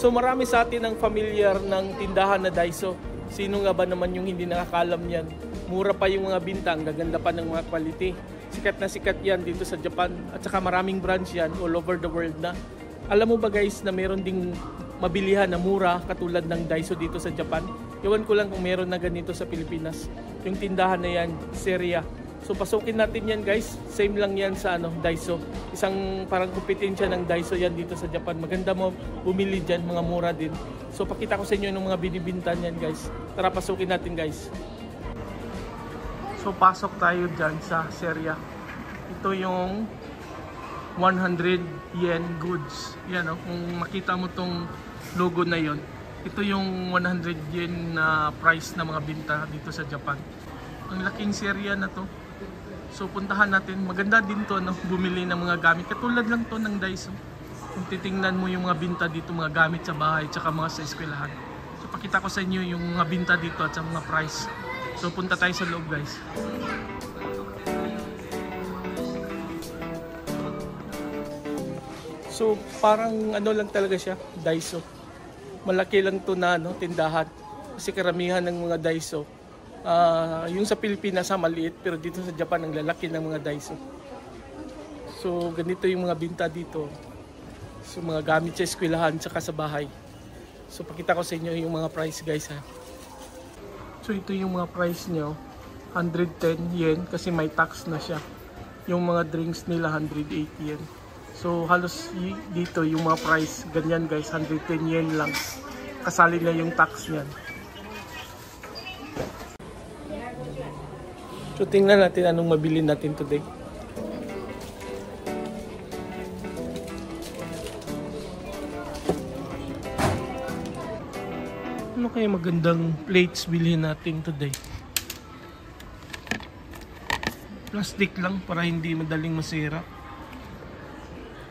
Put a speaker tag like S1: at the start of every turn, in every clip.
S1: So marami sa atin ang familiar ng tindahan na Daiso. Sino nga ba naman yung hindi nakakalam yan? Mura pa yung mga bintang, gaganda pa ng mga quality. Sikat na sikat yan dito sa Japan. At saka maraming branch yan all over the world na. Alam mo ba guys na meron ding mabilihan na mura katulad ng Daiso dito sa Japan? Iwan ko lang kung meron na ganito sa Pilipinas. Yung tindahan na yan, Seria. So pasukin natin yan guys. Same lang yan sa ano, Daiso. Isang parang kompetensya ng Daiso yan dito sa Japan. Maganda mo bumili dyan, mga mura din. So pakita ko sa inyo yung mga binibintan yan guys. Tara pasukin natin guys. So pasok tayo dyan sa Seria. Ito yung 100 yen goods. Yan o, kung makita mo tong logo na yon. Ito yung 100 yen na price na mga binta dito sa Japan. Ang laking serya na to. So puntahan natin. Maganda din to no, bumili ng mga gamit. Katulad lang to ng Daiso. Kung titingnan mo yung mga binta dito, mga gamit sa bahay, tsaka mga sa eskwelahan. So pakita ko sa inyo yung mga binta dito at sa mga price. So punta tayo sa loob guys. So parang ano lang talaga siya, Daiso. Malaki lang to na no, tindahan. Kasi karamihan ng mga Daiso, ah, yung sa Pilipinas sa maliit, pero dito sa Japan ang lalaki ng mga Daiso. So ganito yung mga binta dito. So mga gamit sa eskwelahan tsaka sa bahay. So pakita ko sa inyo yung mga price guys ha. So ito yung mga price nyo. 110 yen kasi may tax na siya. Yung mga drinks nila 180 yen. So halos dito yung mga price ganyan guys 110 yen lang. Kasali na yung tax niyan. So tingnan natin anong mabili natin today. Ano kaya magandang plates bilhin natin today? Plastic lang para hindi madaling masira.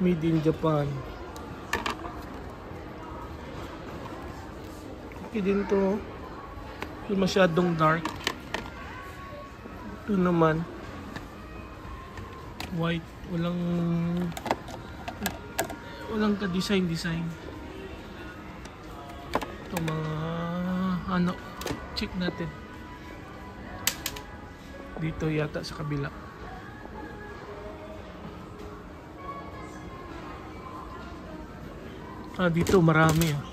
S1: Made in Japan. Okay din to. Masyadong dark. Ito naman. White. Walang walang ka-design design. Ito mga ano. Check natin. Dito yata sa kabila. Ah, dito marami ah.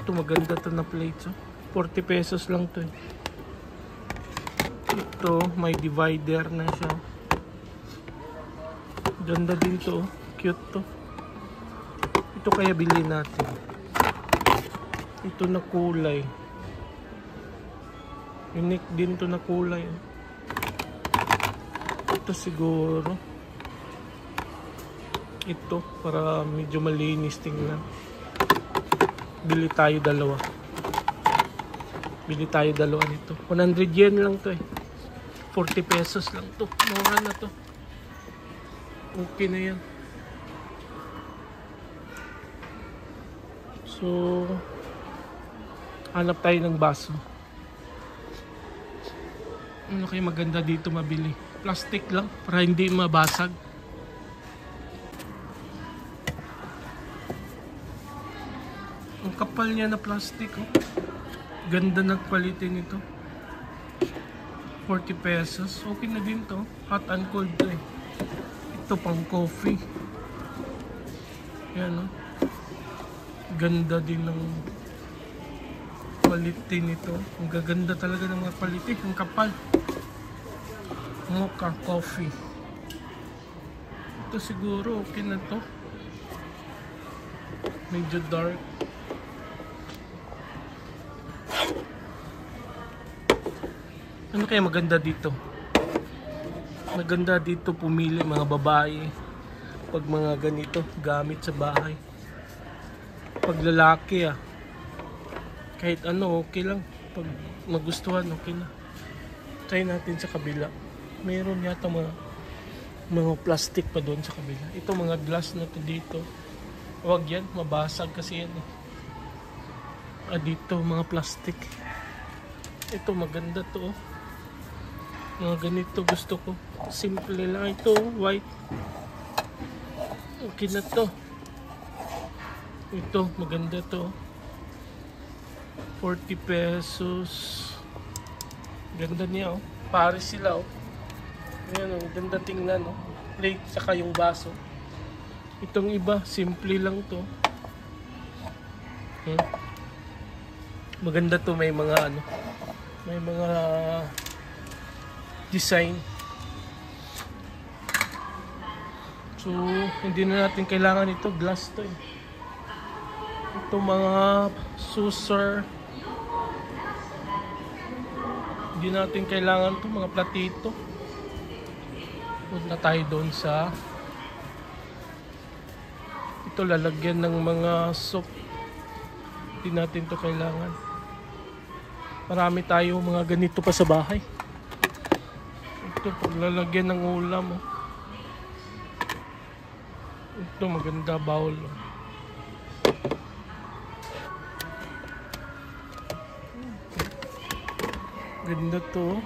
S1: Ito maganda to na plates oh. 40 pesos lang to eh. Ito may divider na siya. Ganda din to. Cute to. Ito kaya bilhin natin. Ito na kulay. Unique din to na kulay. Ito siguro. Ito para medyo malinis tingnan. Bili tayo dalawa. Bili tayo dalawa nito. 100 yen lang to eh. 40 pesos lang to. Mura na to. Okay na yan. So, hanap tayo ng baso. Ano kaya maganda dito mabili? Plastic lang para hindi mabasag. Ang kapal niya na plastic oh. Ganda ng quality nito. 40 pesos. Okay na din to. Hot and cold to eh. Ito pang coffee. Yan oh. Ganda din ng quality nito. Ang gaganda talaga ng mga quality. Ang kapal. Mocha coffee. Ito siguro okay na to. Medyo dark. Ano kaya maganda dito? Maganda dito pumili mga babae pag mga ganito gamit sa bahay. Pag lalaki ah. Kahit ano okay lang. Pag magustuhan okay na. Try natin sa kabila. Meron yata mga mga plastic pa doon sa kabila. Ito mga glass na to dito. Huwag yan, mabasag kasi yan eh. Ah, dito mga plastic. Ito maganda to oh. Mga ganito gusto ko. Simple lang ito, white. Okay na to. Ito, maganda to. 40 pesos. Ganda niya oh. Pares sila oh. Ayan oh, ganda tingnan oh. Plate saka yung baso. Itong iba, simple lang to. Hmm. Maganda to, may mga ano, may mga design. So, hindi na natin kailangan ito, glass to eh. Ito mga saucer. Hindi natin kailangan to mga platito. Punta tayo doon sa ito lalagyan ng mga soup. Hindi natin to kailangan. Marami tayo mga ganito pa sa bahay. Ito paglalagyan ng ulam. Oh. Ito maganda bowl. Ganda to.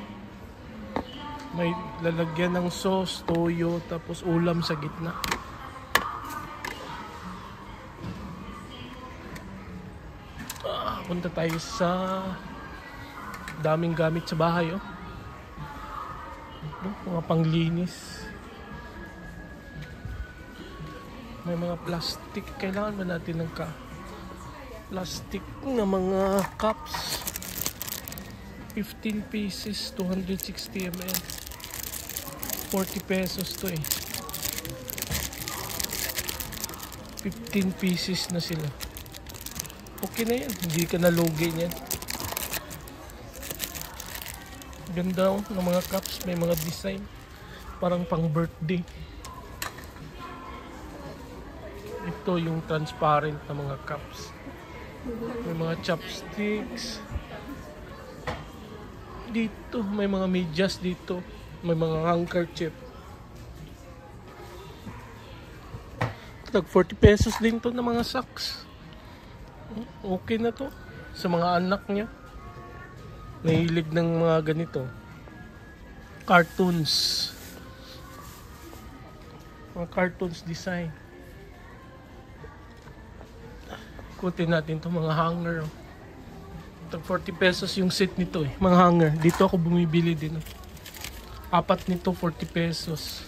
S1: May lalagyan ng sauce, toyo, tapos ulam sa gitna. Ah, punta tayo sa daming gamit sa bahay, oh. Ito, mga panglinis. May mga plastic. Kailangan ba natin ng ka plastic na mga cups? 15 pieces, 260 ml. 40 pesos to eh. 15 pieces na sila. Okay na yan. Hindi ka nalugi niyan. Ganda oh, ng mga cups. May mga design. Parang pang birthday. Ito yung transparent na mga cups. May mga chopsticks dito may mga medyas dito may mga handkerchief tag 40 pesos din to na mga socks okay na to sa mga anak niya nahilig ng mga ganito cartoons mga cartoons design kutin natin to mga hanger oh. Tag 40 pesos yung set nito eh. Mga hanger. Dito ako bumibili din. Oh. Apat nito 40 pesos.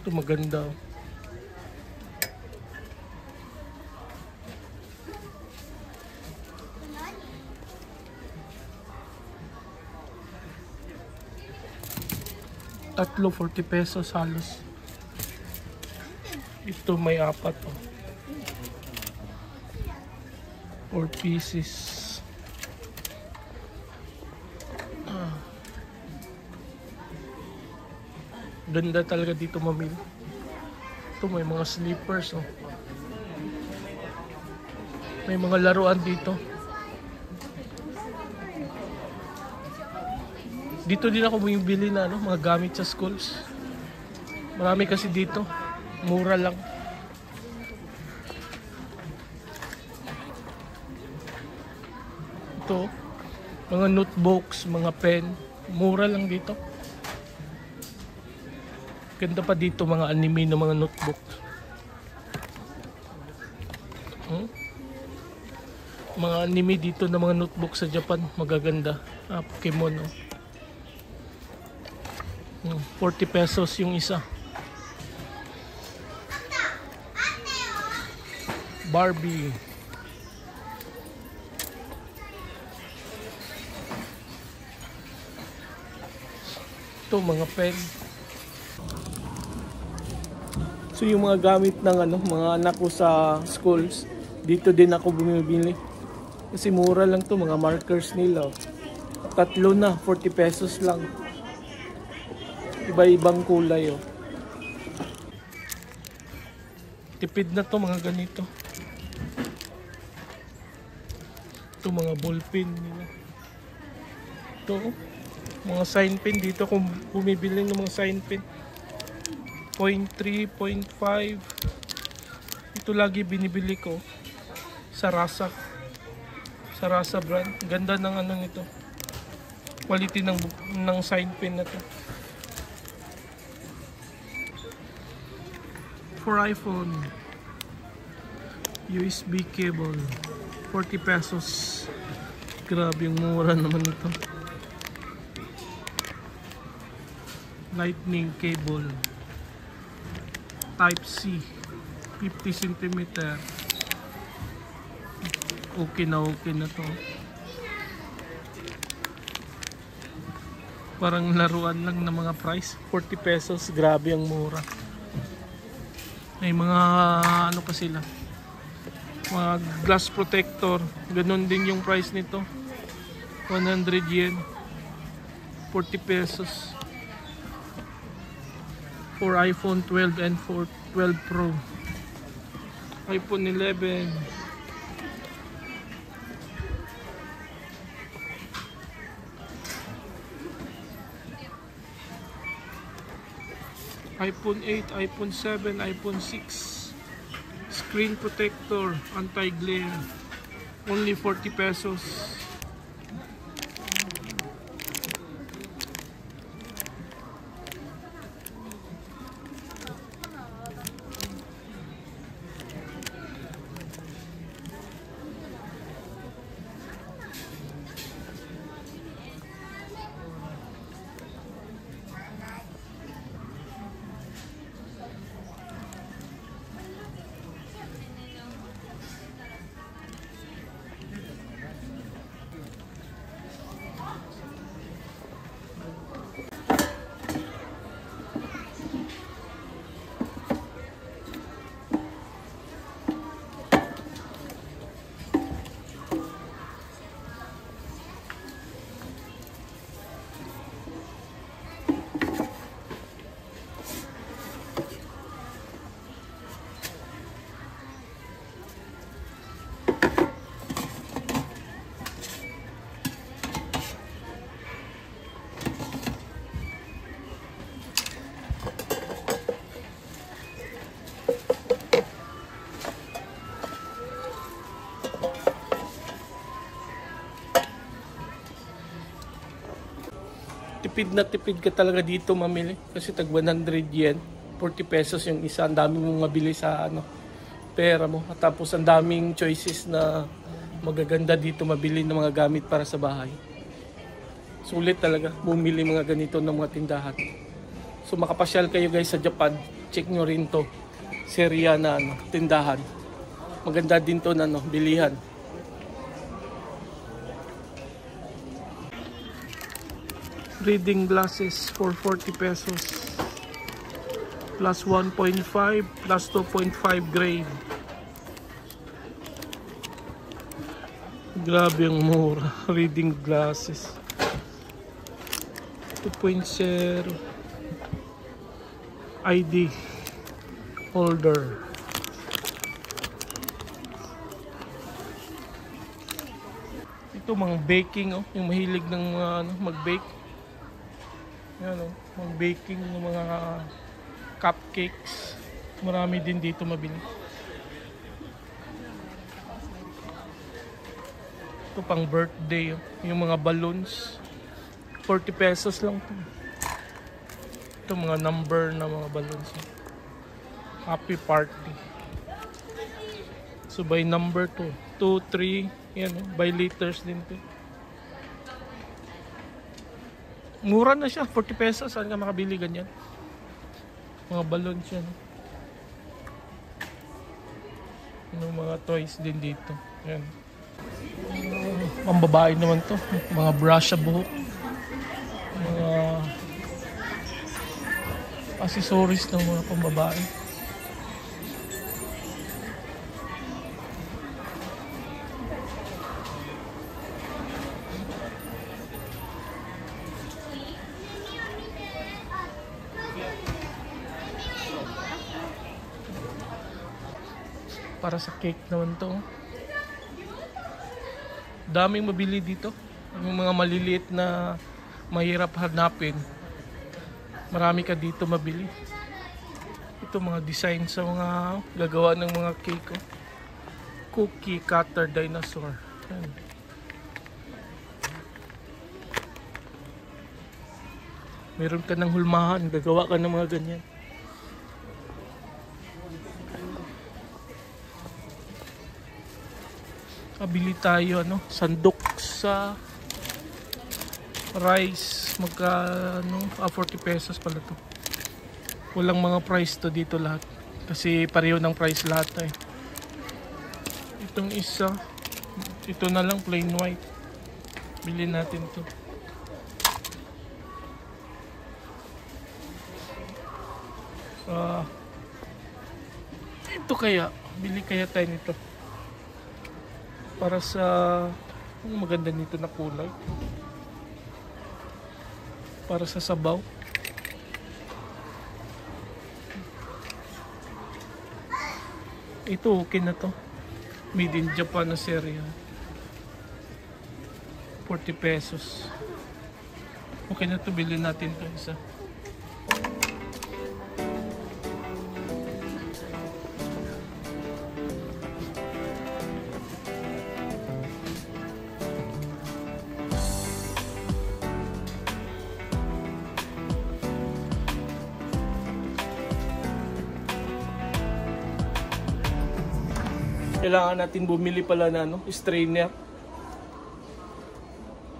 S1: Ito maganda. Oh. Tatlo 40 pesos halos. Ito may apat oh. 4 pieces ah. ganda talaga dito mamili ito may mga slippers oh. may mga laruan dito dito din ako bumibili na ano, mga gamit sa schools. Marami kasi dito. Mura lang. Dito mga notebooks, mga pen. Mura lang dito. Ganda pa dito mga anime na mga notebooks hmm? mga anime dito na mga notebook sa Japan. Magaganda. Ah, Pokemon oh. Hmm, 40 pesos yung isa. Barbie. Ito mga pen. So yung mga gamit ng ano mga anak ko sa schools dito din ako bumibili. Kasi mura lang to mga markers nila. Tatlo na 40 pesos lang iba-ibang kulay oh. tipid na to mga ganito. Ito mga ballpen nila. Ito oh. Mga sign pin dito kung bumibili ng mga sign pin 0.3, 0.5 ito lagi binibili ko sa Rasa. Sa Rasa brand. Ganda ng ano nito. Quality ng, ng sign pin na to for iPhone. USB cable. 40 pesos. Grabe yung mura naman ito. Lightning cable. Type C. 50 cm. Okay na okay na to. Parang laruan lang ng mga price. 40 pesos. Grabe ang mura. May mga ano pa sila. Mga glass protector. Ganon din yung price nito. 100 yen. 40 pesos. For iPhone 12 and for 12 Pro. iPhone 11. iPhone 8, iPhone 7, iPhone 6 screen protector, anti-glare. Only 40 pesos tipid na tipid ka talaga dito mamili. Kasi tag 100 yen 40 pesos yung isa. Ang dami mong mabili sa ano pera mo. At tapos ang daming choices na magaganda dito mabili ng mga gamit para sa bahay. Sulit talaga bumili mga ganito ng mga tindahan. So makapasyal kayo guys sa Japan. Check nyo rin to. Serya na ano, tindahan. Maganda din to na ano, bilihan reading glasses for 40 pesos. Plus 1.5 plus 2.5 grade. Grabe ang mura reading glasses. 2.0 ID holder. Ito mga baking oh. Yung mahilig ng mga ano mag-bake yan o, mga baking ng mga cupcakes. Marami din dito mabili. Ito pang birthday, oh. yung mga balloons. 40 pesos lang to. Ito mga number na mga balloons. Happy party. So by number to 2, 3, yan oh, by liters din to. Mura na siya, 40 pesos. Saan ka makabili ganyan? Mga balloons yan. Yung mga toys din dito. Yan. Uh, pambabae naman to. Mga brush buhok. Mga accessories ng mga pambabae. Para sa cake naman to. Daming mabili dito. Yung mga maliliit na mahirap hanapin. Marami ka dito mabili. Ito mga design sa mga gagawa ng mga cake. Oh. Cookie cutter dinosaur. Yan. Meron ka ng hulmahan, gagawa ka ng mga ganyan. Kabili tayo ano, sandok sa rice. Magka ano, ah, 40 pesos pala to. Walang mga price to dito lahat. Kasi pareho ng price lahat eh. Itong isa, ito na lang plain white. Bili natin to. Ah, ito kaya, bili kaya tayo nito. Para sa ang maganda nito na kulay. Para sa sabaw. Ito okay na to. Made in Japan na serya. 40 pesos. Okay na to, bilhin natin to isa. Kailangan natin bumili pala na ano, strainer.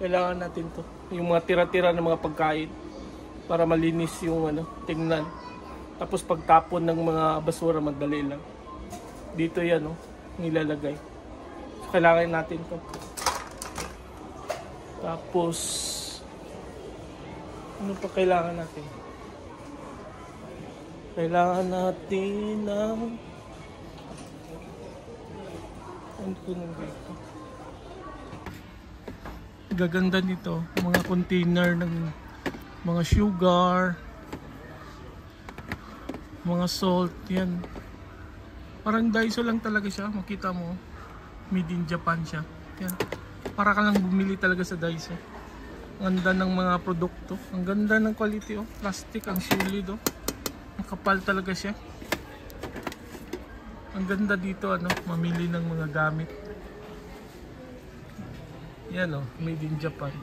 S1: Kailangan natin to. Yung mga tira-tira ng mga pagkain para malinis yung ano, tingnan. Tapos pagtapon ng mga basura madali lang. Dito yan oh, nilalagay. So, kailangan natin to. Tapos ano pa kailangan natin? Kailangan natin ng ano ko nung dito? Gaganda nito. Mga container ng mga sugar, mga salt, yan. Parang Daiso lang talaga siya. Makita mo, made in Japan siya. Yan. Para ka lang bumili talaga sa Daiso. Ang ganda ng mga produkto. Ang ganda ng quality oh. Plastic, ang solid oh. Ang kapal talaga siya. Ang ganda dito ano, mamili ng mga gamit. Yan oh, made in Japan.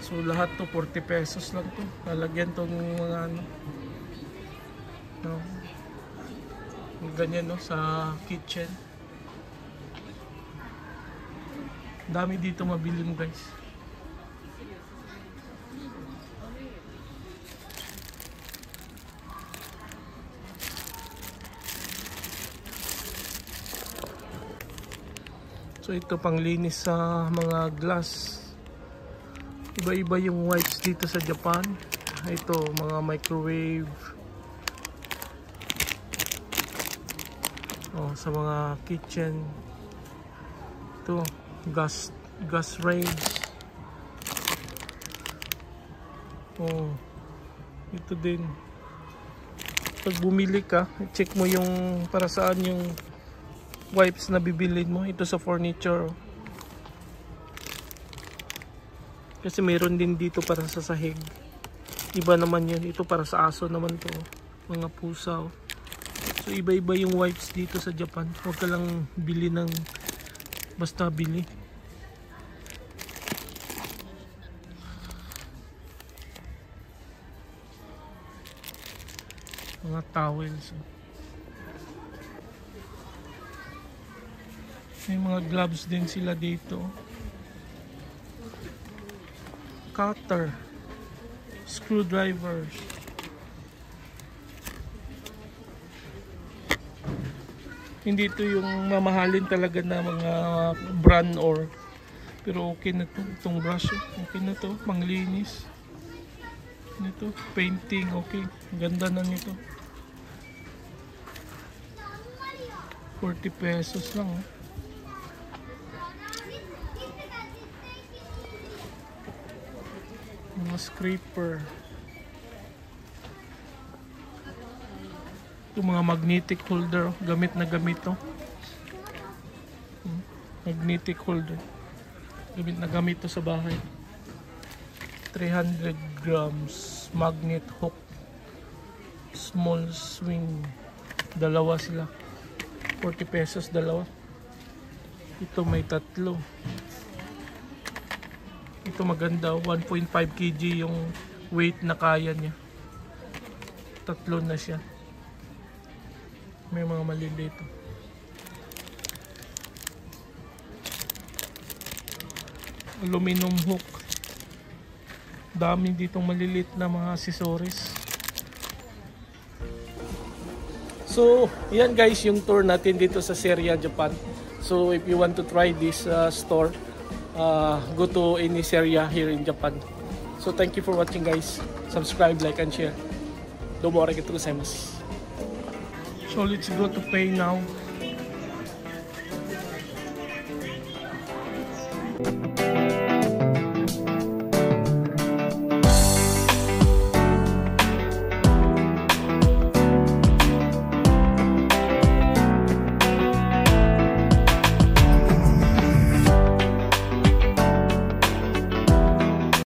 S1: So lahat to 40 pesos lang to. Lalagyan tong mga ano. No. Ganyan no sa kitchen. Dami dito mabili mo guys. So ito pang linis sa mga glass. Iba-iba yung wipes dito sa Japan. Ito mga microwave. Oh, sa mga kitchen. Ito gas gas range. Oh. Ito din. Pag bumili ka, check mo yung para saan yung wipes na bibilin mo ito sa furniture oh. kasi meron din dito para sa sahig iba naman yun ito para sa aso naman to mga pusa oh. so iba iba yung wipes dito sa Japan huwag ka lang bili ng basta bili mga towels oh. May mga gloves din sila dito. Cutter. Screwdrivers. Hindi ito yung mamahalin talaga na mga brand or pero okay na to. Itong brush. Okay na to. Manglinis. Nito. Painting. Okay. Ganda na nito. 40 pesos lang. Oh. Mga scraper. Ito mga magnetic holder gamit na gamit to Hmm, magnetic holder. Gamit na gamit to sa bahay. 300 grams magnet hook. Small swing. Dalawa sila. 40 pesos dalawa. Ito may tatlo ito maganda, 1.5 kg yung weight na kaya niya. Tatlo na siya. May mga maliliit. aluminum hook. Dami ditong malilit na mga accessories. So, yan guys yung tour natin dito sa Seria, Japan. So, if you want to try this uh, store, uh, go to any Seria here in Japan. So, thank you for watching guys. Subscribe, like, and share. Domo arigatou gozaimasu. So, let's go to pay now.